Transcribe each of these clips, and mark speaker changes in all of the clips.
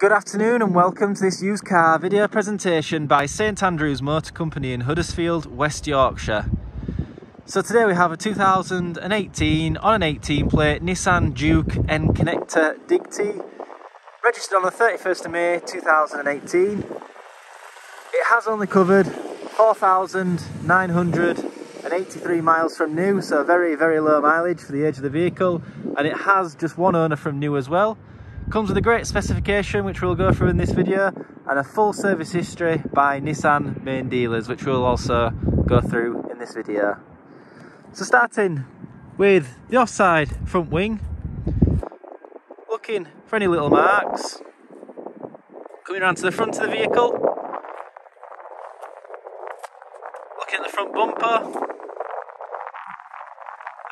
Speaker 1: Good afternoon and welcome to this used car video presentation by St Andrews Motor Company in Huddersfield, West Yorkshire. So today we have a 2018 on an 18 plate Nissan Juke N Connecta Dig T, registered on the 31st of May 2018. It has only covered 4,983 miles from new, so very, very low mileage for the age of the vehicle, and it has just one owner from new as well. Comes with a great specification which we'll go through in this video and a full service history by Nissan main dealers which we'll also go through in this video. So starting with the offside front wing, looking for any little marks, coming around to the front of the vehicle, looking at the front bumper.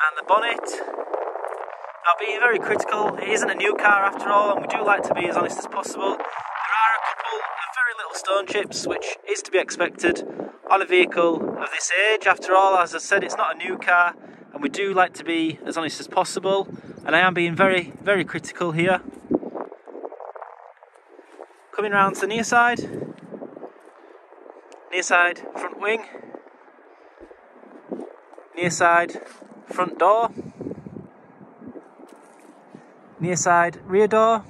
Speaker 1: And the bonnet now being very critical, it isn't a new car after all and we do like to be as honest as possible. There are a couple of very little stone chips which is to be expected on a vehicle of this age. After all, as I said, it's not a new car and we do like to be as honest as possible and I am being very, very critical here. Coming round to the near side, near side front wing, near side front door, near side rear door.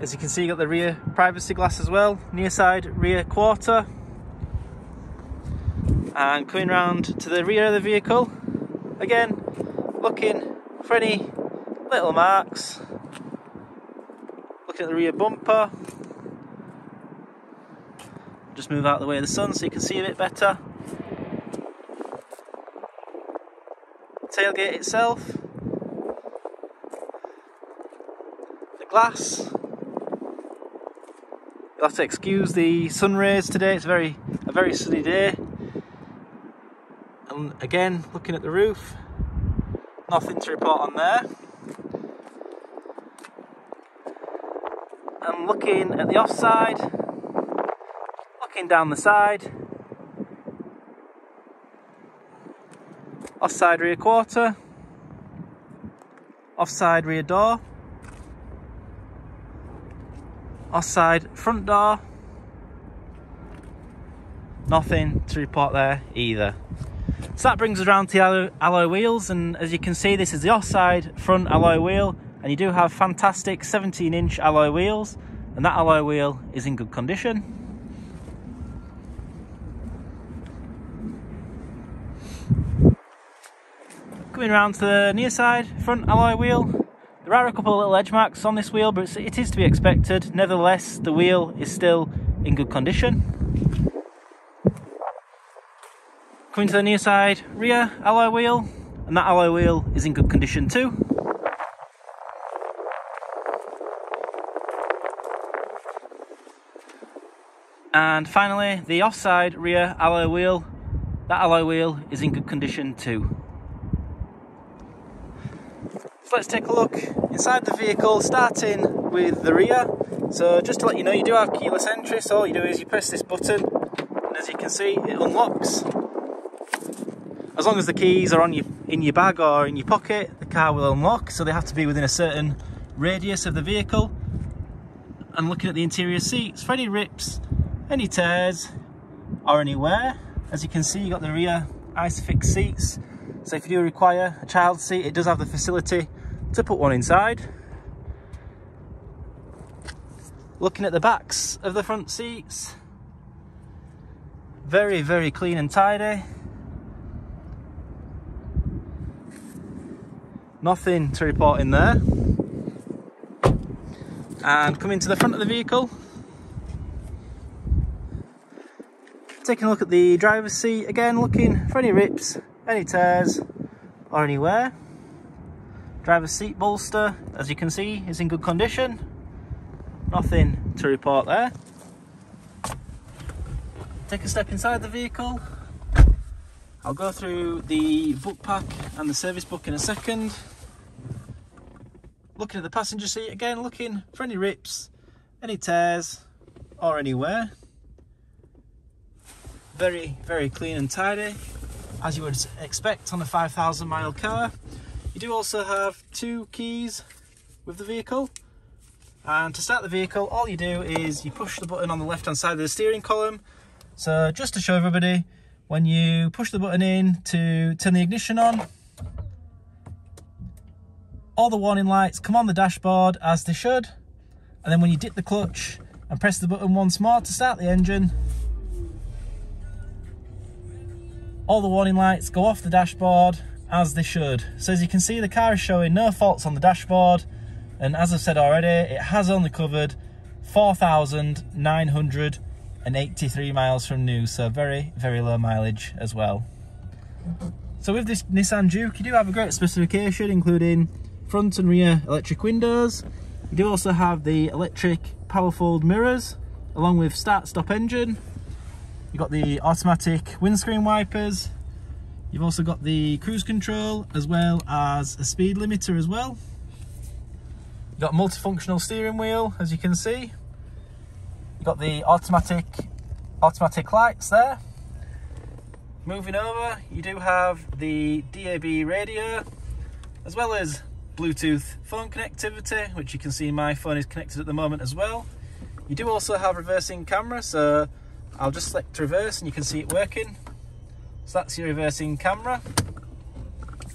Speaker 1: As you can see, you got the rear privacy glass as well, near side rear quarter. And coming round to the rear of the vehicle, again, looking for any little marks. Looking at the rear bumper. Just move out of the way of the sun so you can see a bit better. Tailgate itself, the glass. You'll have to excuse the sun rays today, it's very a very sunny day. And again, looking at the roof, nothing to report on there. And looking at the offside, looking down the side, offside rear quarter, offside rear door, offside front door, nothing to report there either. So that brings us around to alloy, alloy wheels and as you can see this is the offside front alloy wheel and you do have fantastic 17 inch alloy wheels and that alloy wheel is in good condition. Coming around to the near side, front alloy wheel. There are a couple of little edge marks on this wheel, but it is to be expected. Nevertheless, the wheel is still in good condition. Coming to the near side, rear alloy wheel, and that alloy wheel is in good condition too. And finally, the offside rear alloy wheel, that alloy wheel is in good condition too. Let's take a look inside the vehicle, starting with the rear. So just to let you know, you do have keyless entry, so all you do is you press this button, and as you can see, it unlocks. As long as the keys are on your, in your bag or in your pocket, the car will unlock, so they have to be within a certain radius of the vehicle. And looking at the interior seats, for any rips, any tears, or any wear, as you can see, you've got the rear ISOFIX seats, so if you do require a child seat, it does have the facility to put one inside. Looking at the backs of the front seats, very, very clean and tidy. Nothing to report in there. And coming to the front of the vehicle, taking a look at the driver's seat, again looking for any rips, any tears or any wear. Driver's seat bolster, as you can see, is in good condition. Nothing to report there. Take a step inside the vehicle. I'll go through the book pack and the service book in a second. Looking at the passenger seat again, looking for any rips, any tears or any wear. Very, very clean and tidy as you would expect on a 5,000 mile car. You do also have two keys with the vehicle. And to start the vehicle, all you do is you push the button on the left hand side of the steering column. So just to show everybody, when you push the button in to turn the ignition on, all the warning lights come on the dashboard as they should. And then when you dip the clutch and press the button once more to start the engine, all the warning lights go off the dashboard as they should. So as you can see, the car is showing no faults on the dashboard. And as I've said already, it has only covered 4,983 miles from new. So very, very low mileage as well. So with this Nissan Juke, you do have a great specification, including front and rear electric windows. You do also have the electric power fold mirrors, along with start-stop engine. You've got the automatic windscreen wipers, You've also got the cruise control as well as a speed limiter as well. You've got a multifunctional steering wheel, as you can see. You've got the automatic automatic lights there. Moving over, you do have the DAB radio, as well as Bluetooth phone connectivity, which you can see my phone is connected at the moment as well. You do also have reversing camera, so I'll just select reverse and you can see it working. So that's your reversing camera.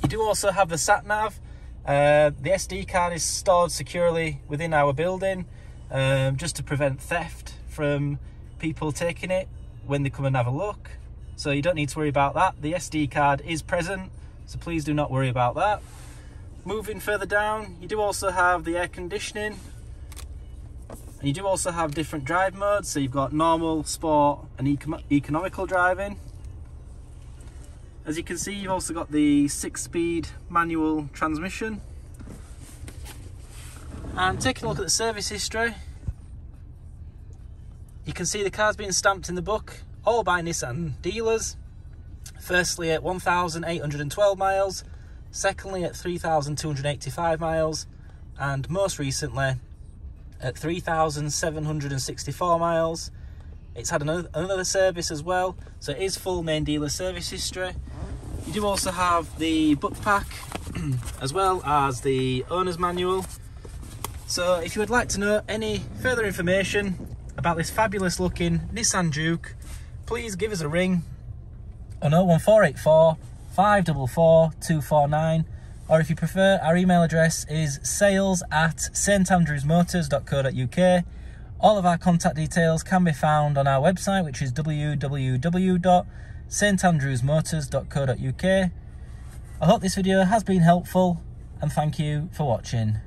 Speaker 1: You do also have the sat nav. Uh, the SD card is stored securely within our building um, just to prevent theft from people taking it when they come and have a look. So you don't need to worry about that. The SD card is present, so please do not worry about that. Moving further down, you do also have the air conditioning. And you do also have different drive modes. So you've got normal, sport and econ economical driving. As you can see, you've also got the six-speed manual transmission. And taking a look at the service history, you can see the car's been stamped in the book, all by Nissan dealers. Firstly at 1,812 miles, secondly at 3,285 miles, and most recently at 3,764 miles. It's had another, another service as well, so it is full main dealer service history. You do also have the book pack as well as the owner's manual. So if you would like to know any further information about this fabulous looking Nissan Juke, please give us a ring on 01484 544 249 or if you prefer, our email address is sales at standrewsmotors.co.uk. All of our contact details can be found on our website, which is www.standrewsmotors.co.uk. I hope this video has been helpful and thank you for watching.